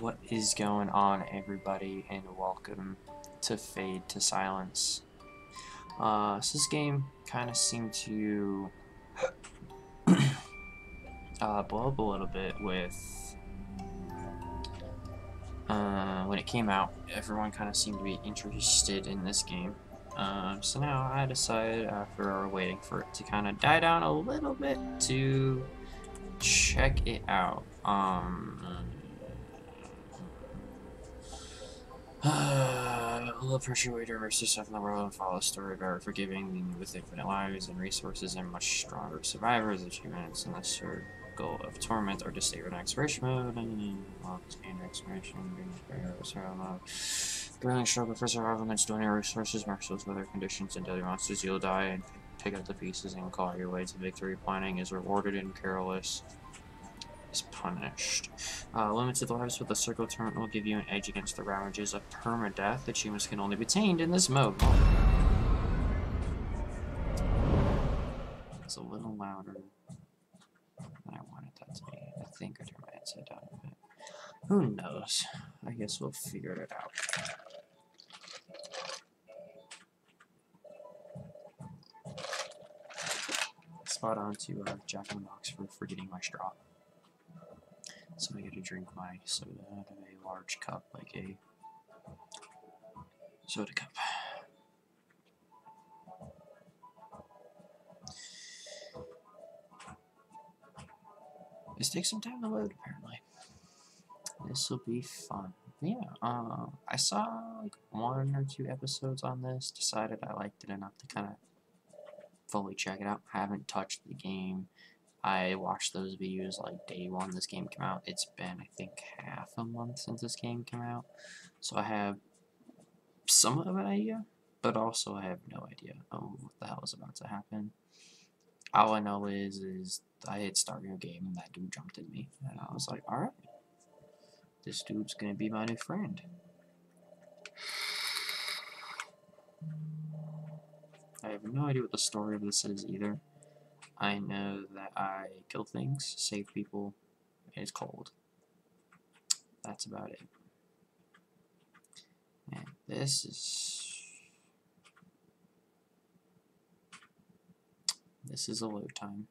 What is going on, everybody, and welcome to Fade to Silence. Uh, so this game kind of seemed to uh, blow up a little bit with uh, when it came out. Everyone kind of seemed to be interested in this game. Um, so now I decided, after waiting for it to kind of die down a little bit, to check it out. Um, love persuade to immerse yourself in the world and follow a story about forgiving with infinite lives and resources and much stronger survivors, achievements, and the circle of torment, or just in exploration mode and well, expand exploration, survival mode. Grueling struggle for survival amidst donating resources, merciless weather conditions, and deadly monsters. You'll die and pick up the pieces and claw your way to victory. Planning is rewarded in careless is punished. Uh, limited lives with the circle tournament will give you an edge against the ravages of permadeath. Achievements can only be attained in this mode. It's a little louder than I wanted that to be. I think I turned my headset down a bit. Who knows? I guess we'll figure it out. Spot on to uh, Jack in the Box for forgetting my straw. So I get to drink my soda out of a large cup, like a soda cup. This takes some time to load, apparently. This will be fun. Yeah, uh, I saw like one or two episodes on this, decided I liked it enough to kind of fully check it out. I haven't touched the game. I watched those videos like day one this game came out. It's been, I think, half a month since this game came out. So I have somewhat of an idea, but also I have no idea of what the hell is about to happen. All I know is, is I hit start your game and that dude jumped at me. And I was like, alright, this dude's gonna be my new friend. I have no idea what the story of this is either. I know that I kill things, save people, and it's cold. That's about it. And this is... This is a load time.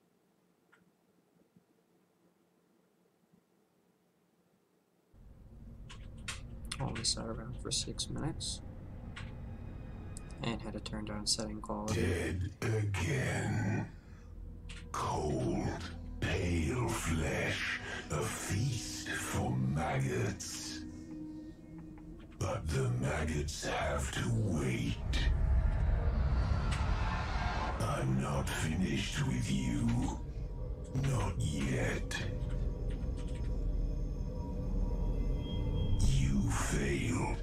Only sat around for six minutes. And had to turn down setting quality. Dead again. Cold, pale flesh, a feast for maggots. But the maggots have to wait. I'm not finished with you. Not yet. You fail.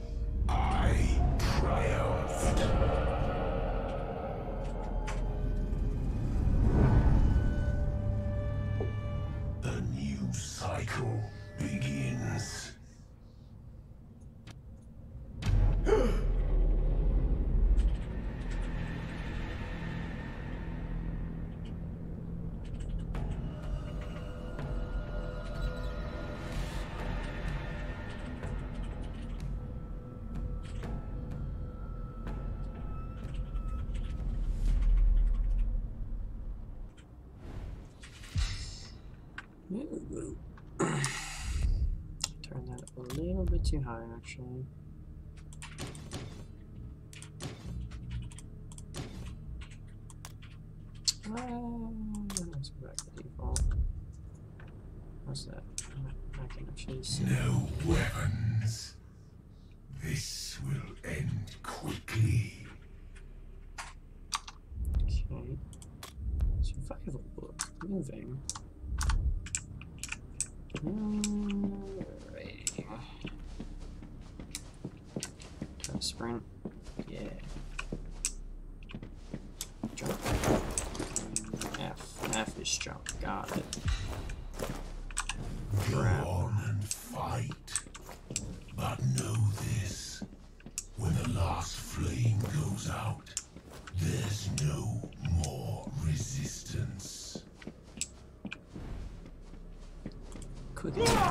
Turn that a little bit too high, actually. Uh, let's go back to default. What's that? I can actually see. No weapons. with you.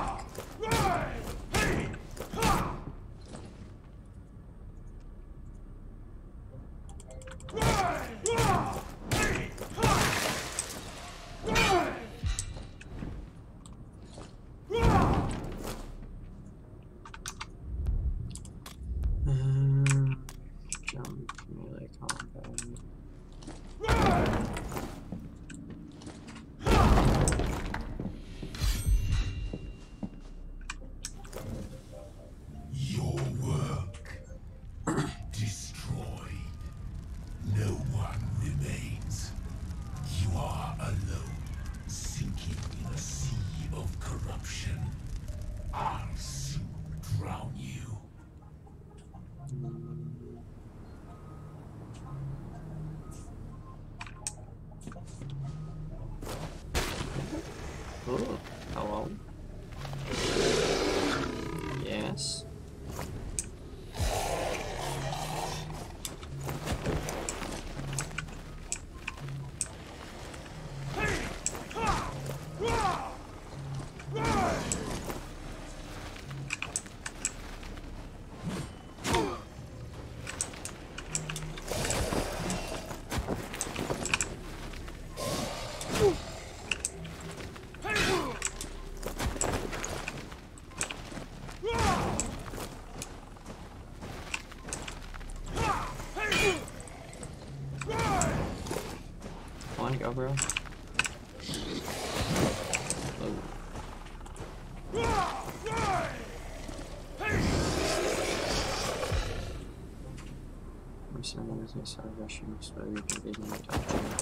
On, go, bro.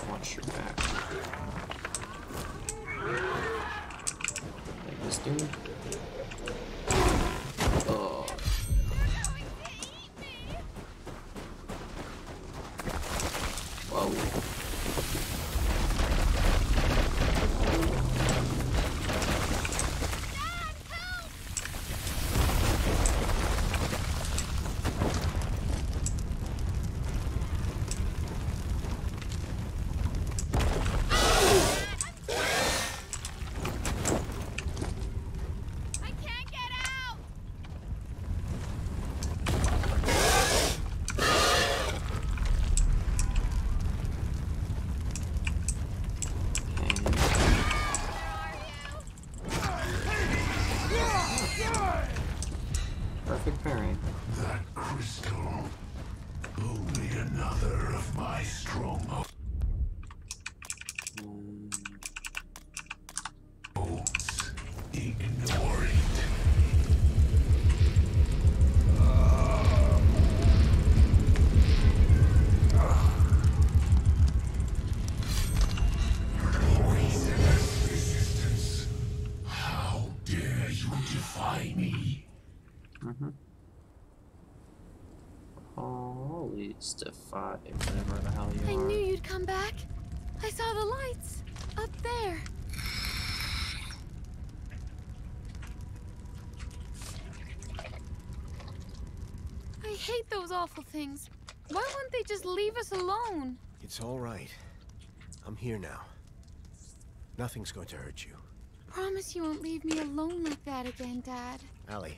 Watch your back. Like this dude. Always defy whatever the hell you I are. knew you'd come back. I saw the lights up there. I hate those awful things. Why wouldn't they just leave us alone? It's all right. I'm here now. Nothing's going to hurt you. Promise you won't leave me alone like that again, Dad. Allie,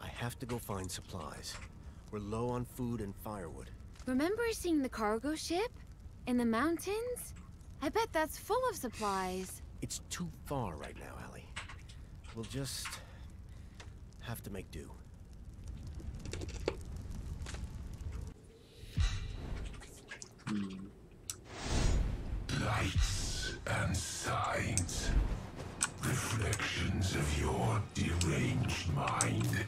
I have to go find supplies. We're low on food and firewood. Remember seeing the cargo ship? In the mountains? I bet that's full of supplies. It's too far right now, Allie. We'll just have to make do. Hmm. Lights and signs. Reflections of your deranged mind.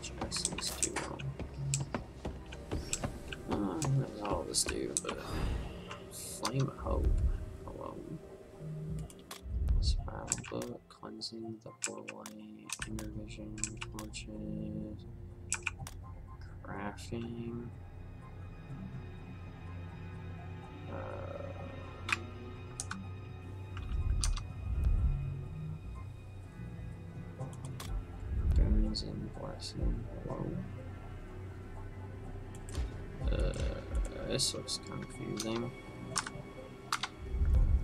Does all the chassis do? Uh, I don't know all this do, but flame of hope. Hello. Spiral book, cleansing the doorway, inner vision, torches, crafting. Uh, Uh, this looks confusing.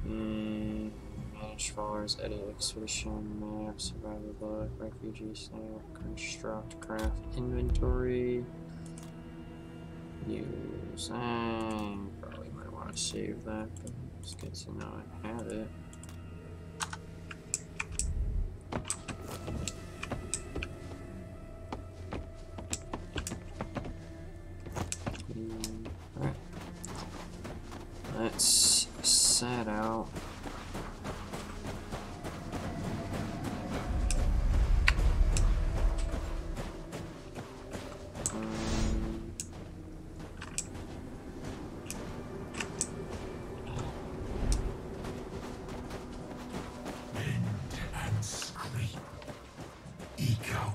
Manage followers, edit expedition, map, survival book, refugee snap, construct, craft, inventory. Use. I probably might want to save that, but it's good to know I have it.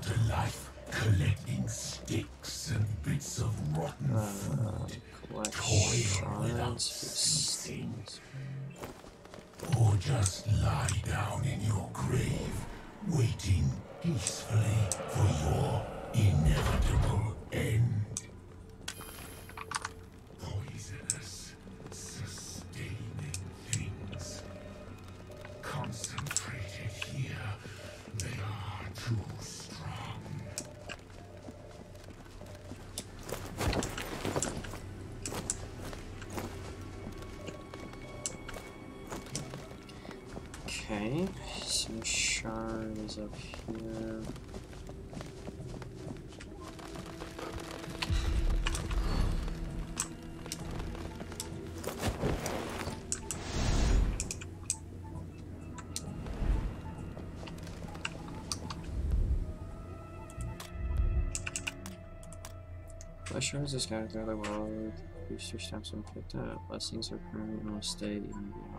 Eke out a life collecting sticks and bits of rotten uh, food. Toil without ceasing. Or just lie down in your grave, waiting peacefully for your inevitable end. Flesh shards are scattered throughout the world. Booster stamps when picked up. Blessings are permanent and will stay even beyond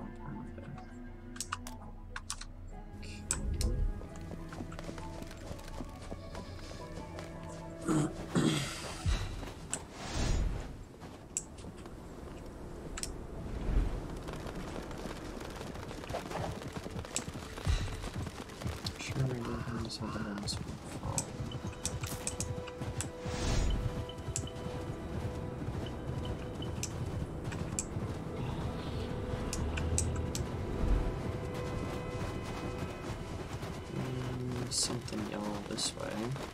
something yellow this way.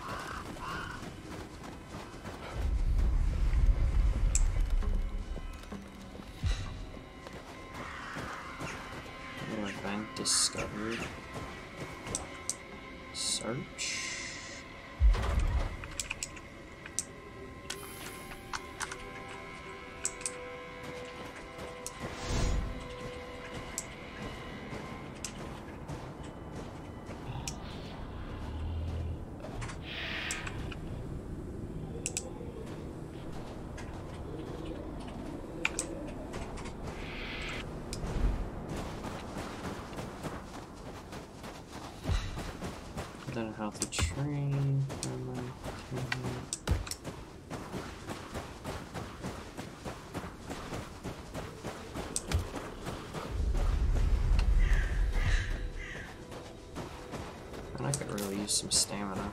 A healthy train. And I could really use some stamina.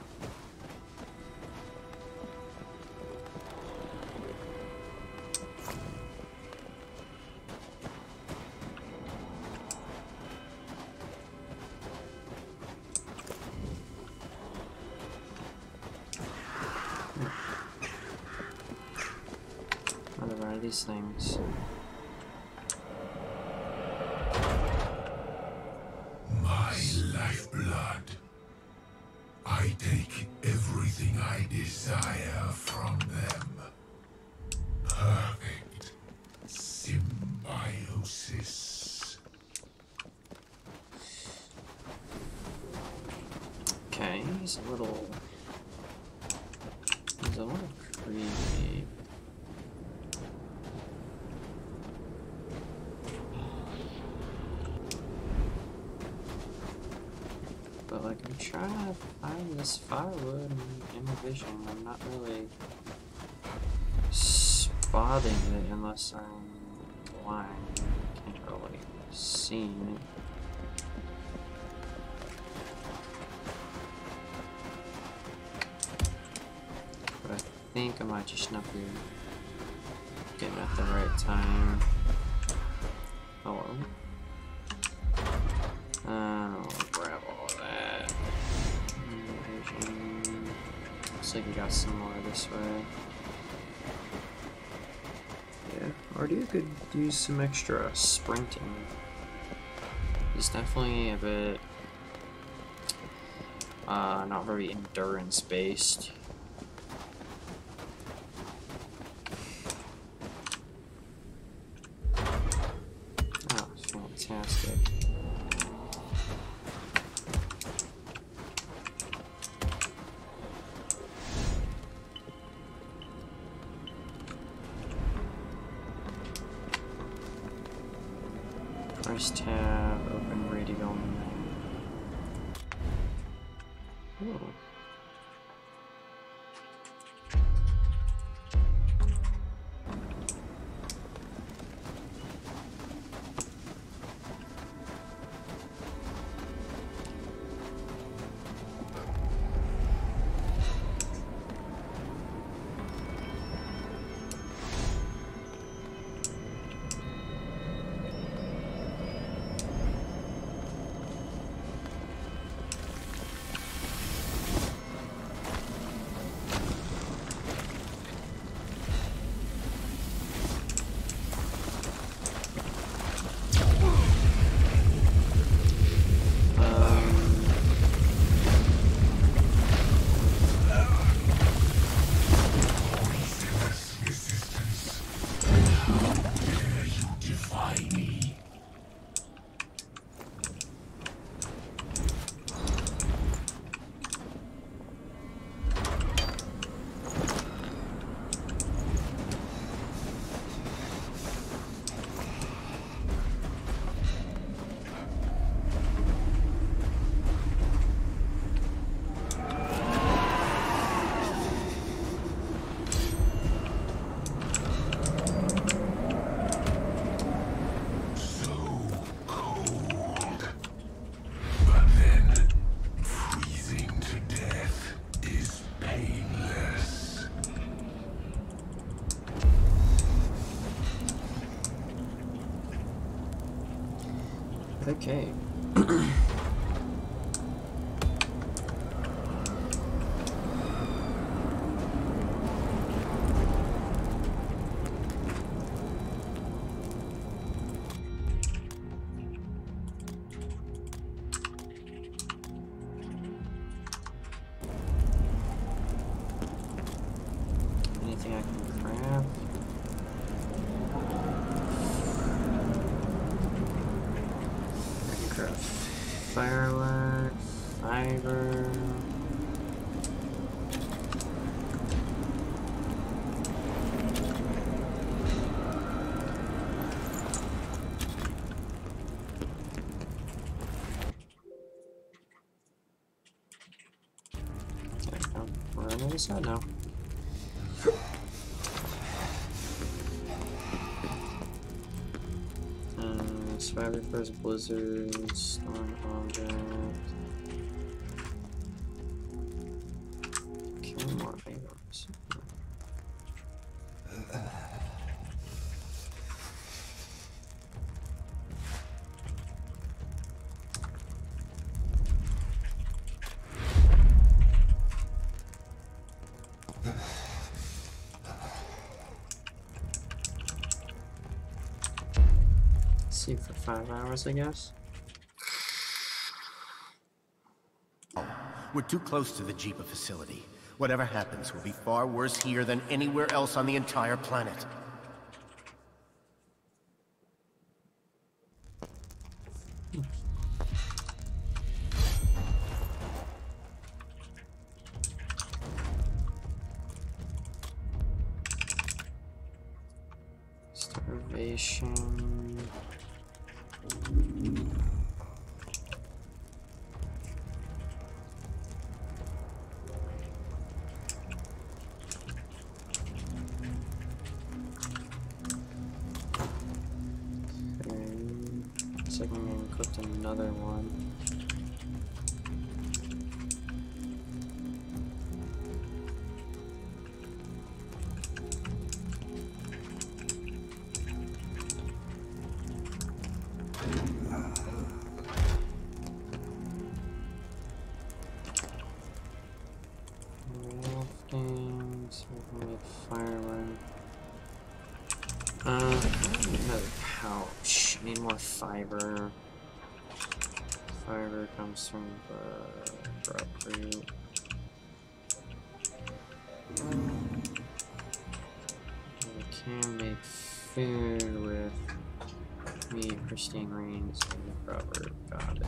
Another one of these things. My lifeblood. I take everything I desire from them. Perfect symbiosis. Okay, he's a little. He's a little creepy. But like I'm trying to find this firewood in, my vision. I'm not really spotting it unless I'm blind. Can't really see it. But I think I might just not be getting at the right time. Oh, Hello? We got some more this way. Yeah, Ardia could use some extra sprinting. He's definitely a bit uh, not very endurance based. Okay. Side now. Uh, survivor first blizzard, five hours, I guess. We're too close to the Jeepa facility. Whatever happens will be far worse here than anywhere else on the entire planet. Need firewood. Uh, another pouch. I need more fiber. Fiber comes from the crop root. We can make food with me, Christine rains, and the rubber. Got it.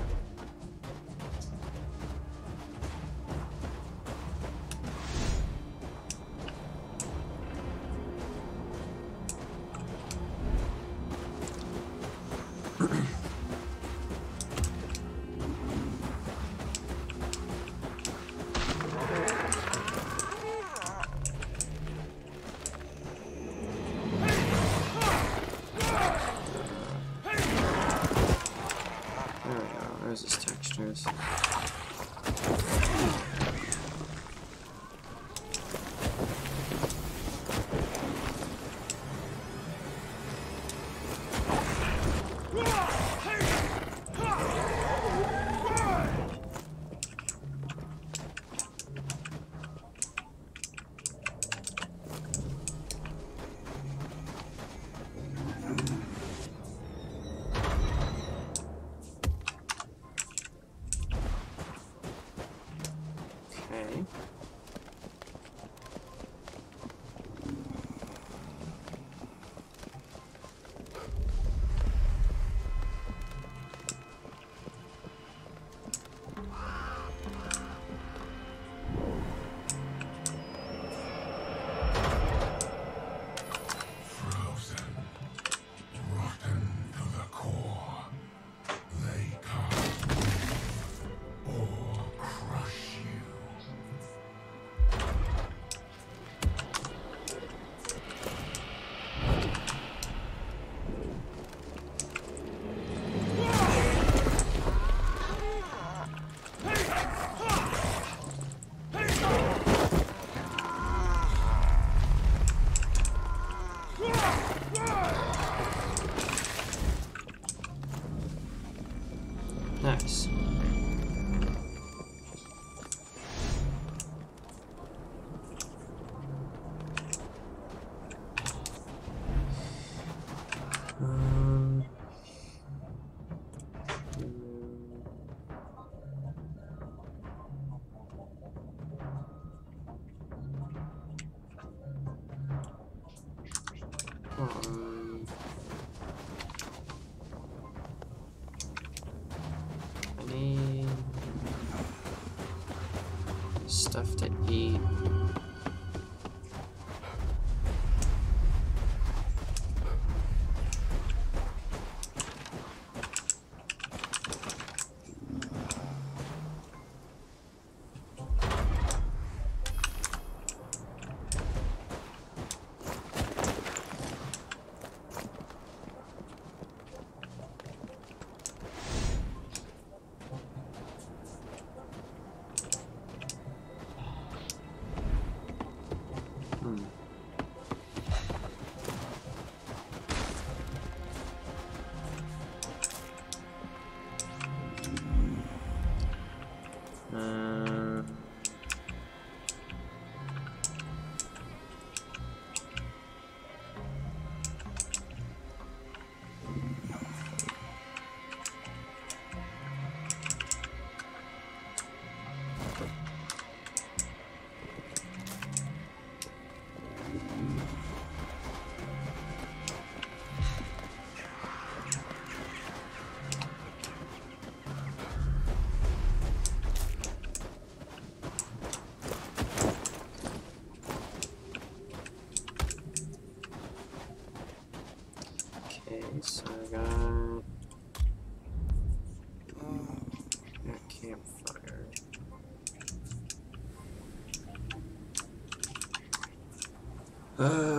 Stuff to eat. Uh,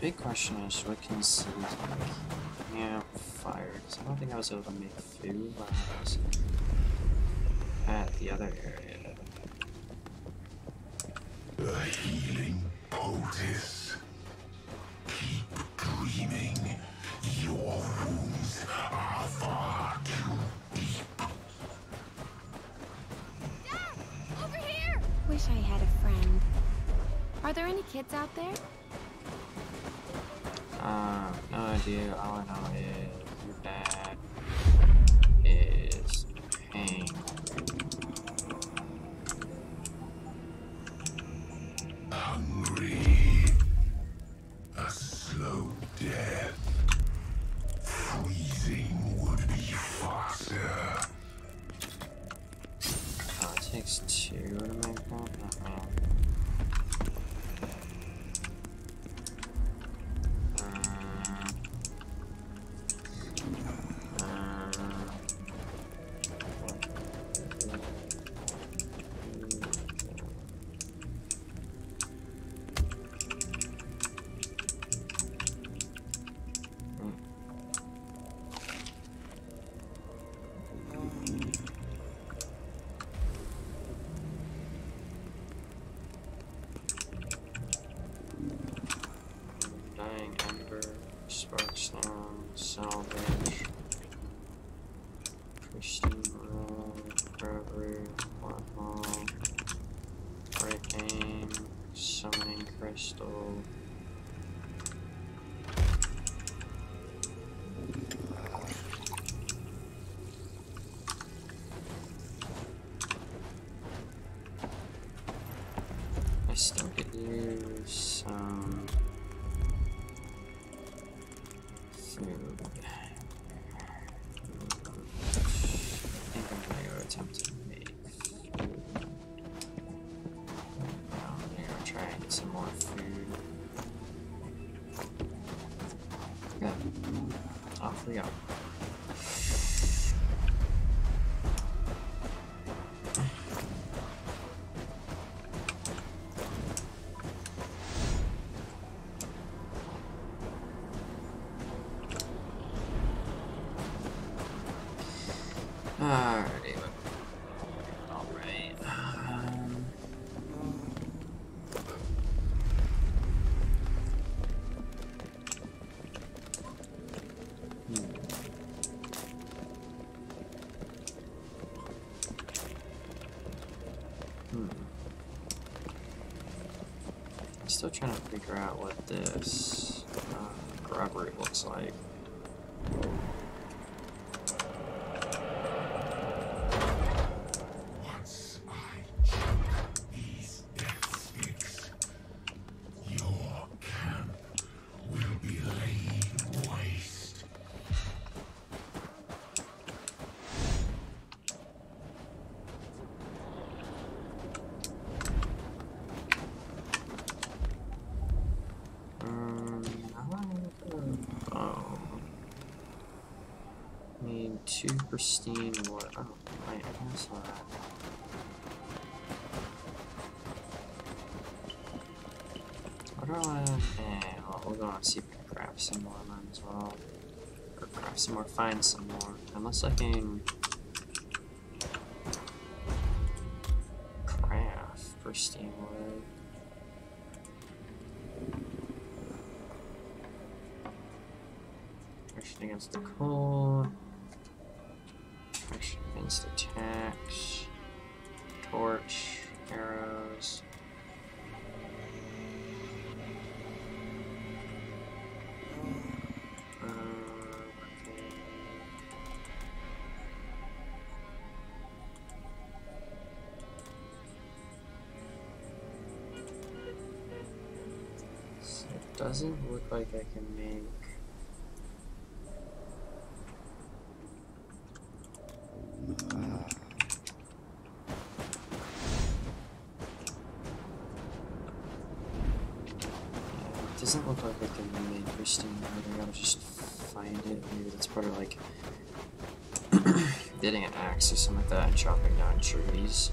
big question is, what can see campfire? Because I don't think I was able to make food when I was at the other area. The healing poultice. Keep dreaming. Your wounds are far too deep. Over here! Wish I had a friend. Are there any kids out there? Uh, no idea. All I know is your Sparkstone, um, Salvage, Pristine Road, Recovery, Wormhole, Break Aim, Summoning Crystal. Still trying to figure out what this uh, robbery looks like. Some more, find some more. Unless I can. Doesn't look like I can make It doesn't look like I can make pristine wood. I gotta just find it. Maybe that's part of like getting an axe or something like that and chopping down trees.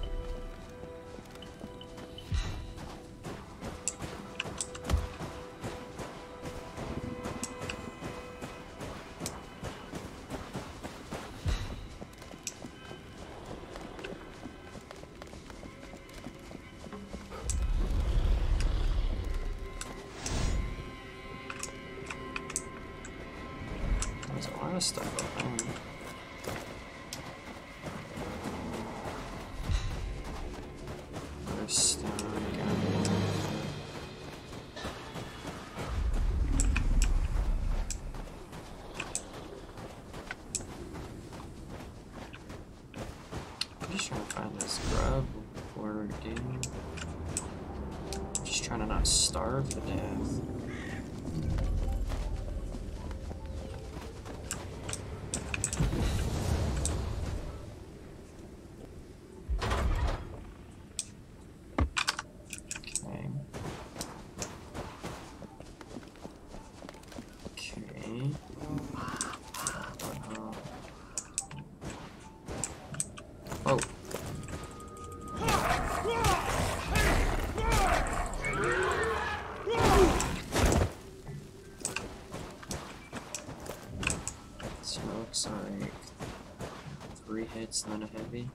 Hits and a heavy.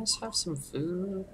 Can have some food?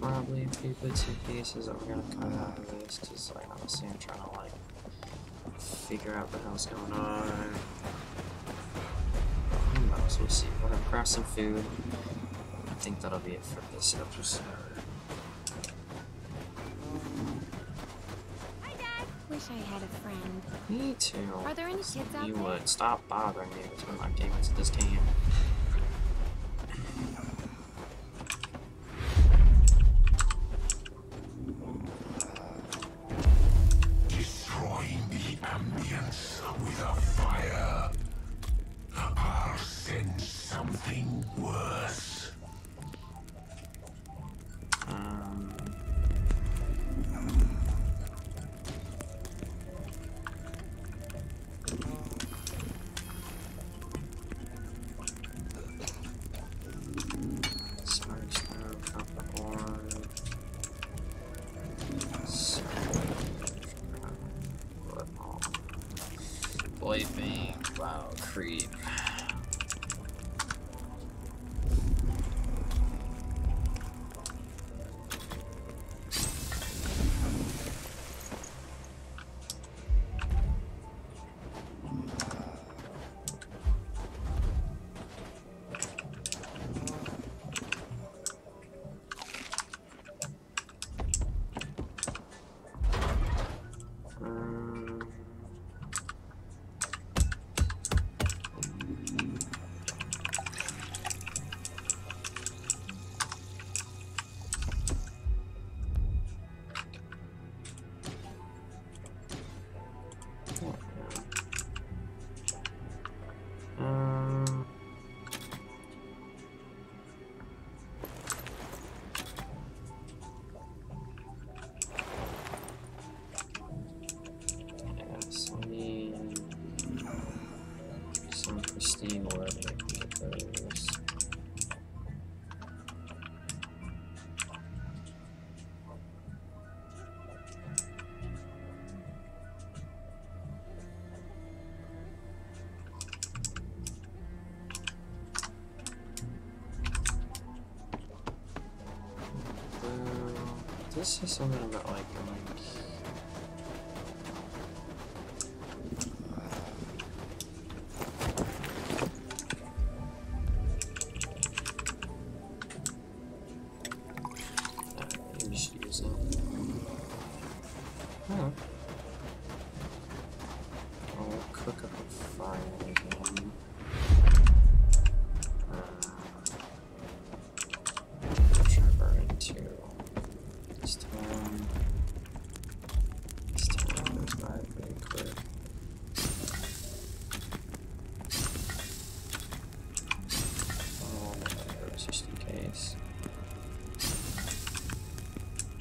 Probably a few bits and pieces that we're gonna cut out of this, because, like, honestly, I'm trying to, like, figure out what the hell's going on. Who knows? We'll see. We're gonna craft some food. I think that'll be it for this episode. Hi, Dad. Wish I had a friend. Me too. Are there any kids out you there? would stop bothering me with I'm getting into this game. Something worse. Is something about like case.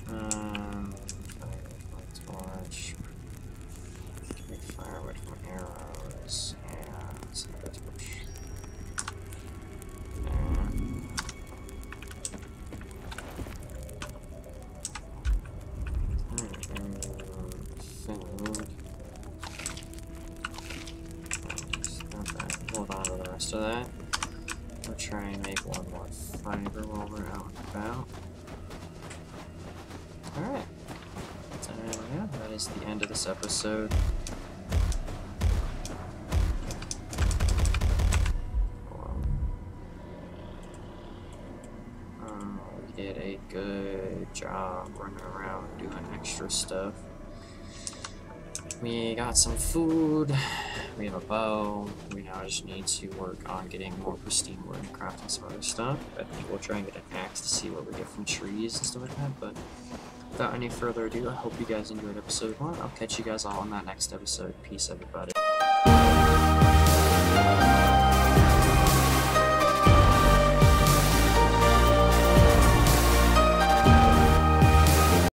Um, torch. Give me firewood from arrows. And some torch. There. Hold on to the rest of that. We'll try and make one more fiber while we're out and about. Alright. So, yeah, that is the end of this episode. Um, we did a good job running around doing extra stuff. We got some food, we have a bow, we now just need to work on getting more pristine wood and crafting some other stuff. I think we'll try and get an axe to see what we get from trees and stuff like that, but without any further ado, I hope you guys enjoyed episode one. I'll catch you guys all on that next episode. Peace, everybody.